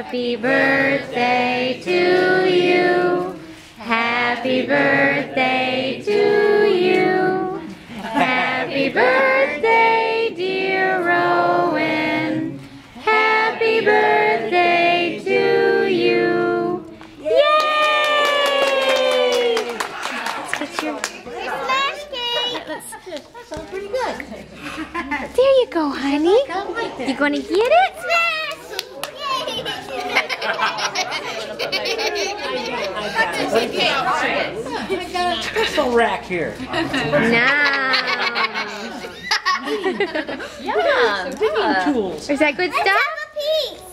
Happy birthday to you. Happy birthday to you. Happy birthday, dear Rowyn. Happy birthday to you. Yay! Let's get your. Smash cake. Sounds pretty good. There you go, honey. You gonna get it? I got a pretzel rack here. Nice. Digging tools. Is that good stuff?